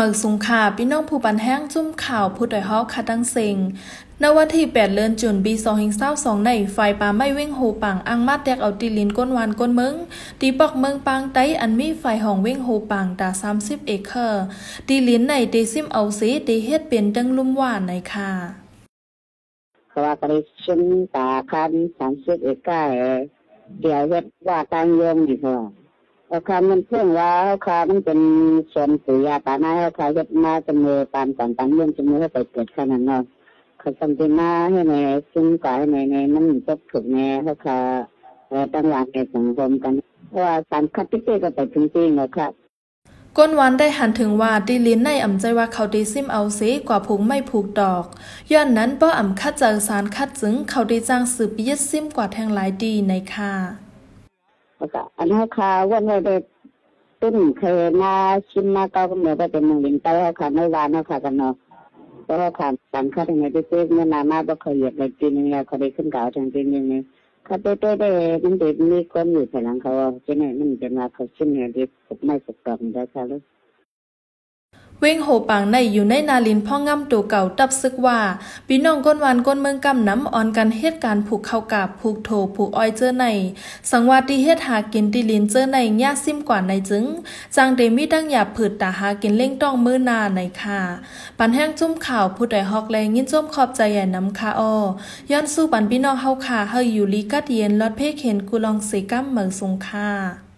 มือสุงขาพี่น้องผู้ปันแห้งจุ่มข่าวผู้ดอยฮอกคาดังเซิงนวันที่ 8 เดือนจุนปี2022ในไฟป่าไม่วิ่งโหปังอังมาแตกเอาตีลินก้นวานก้นเมืองตีปอกเมืองปางไตอันมีไฟห้องวิ่งโหปังตา30 เอเคอร์ตีลินในเดซิมเอาสีเดเฮ็ดเป็นดังลุ่มหวานในค่ะเพราว่าก็ได้ชิมตาคัน30 เอเคอร์เดี๋ยวเฮ็ดว่าการยงอยู่ค่ะ เอาคำมันเพื่องว่าเอาคำมันเป็นส่วนสุยาตาหน้าเอาคำเฮ็ดมาเสมอตามก่อนตามเรื่องเสมอให้ไปเกิดขนาดนั้นเขาทำเป็นมาให้ในซึ่งกายในในมันจบถูกแน่เขาค่ะตั้งหลักในสังคมกันเพราะว่าสารคัดที่เจก็ไปจริงๆนะครับก้นวันได้หันถึงว่าดีลินในอ่ำใจว่าเขาดีซิมเอาเสกว่าผูกไม่ผูกดอกย้อนนั้นป้ออ่ำคัดเจอสารคัดจึงเขาดีจ้างสืบยึดซิมกว่าแทงหลายดีในค่ะ แล้วก็อันนี้ค่ะวันนี้ได้ตุ้นเคยมาชิมมาเก้าก็เหมือนไปเป็นมังลินไปค่ะไม่วานเขาค่ะกันเนาะเพราะเขาความสังคัญในที่เจ๊เมื่อนามาบ่เคยเหยียบเลยปีนึงแล้วเขาได้ขึ้นเก่าทางปีนึงนี่เขาได้ได้ได้มันเด็กมีความอยู่ภายหลังเขาเจ๊เนี่ยมันเป็นมาเขาชิมเนี่ยเด็กไม่สุกตองได้ค่ะลูก เว้งโหปังในอยู่ในนาลินพ่องำตัวเก่าตับซึกว่าพี่น้องก้นวานก้นเมืองกำน้ำอ่อนกันเหตุการณ์ผูกเข้ากาบผูกโถผูกอ้อยเจอใน สังวาตีเฮ็ดหากินติลินเจอในยากซิมกว่าในจึงจังเดมีดังหยาผืดตาหากินเล่งต้องมือนาในค่ะปันแห้งจุ่มข่าวผู้ใดฮอกแรงยินจุ่มขอบใจใหญ่น้ำคาออย้อนสู้ปันพี่น้องเฮาค่ะเฮยอยู่ลีกัดเย็นลอดเพเข็นกูลองเสกัมเหมืองสงค่ะ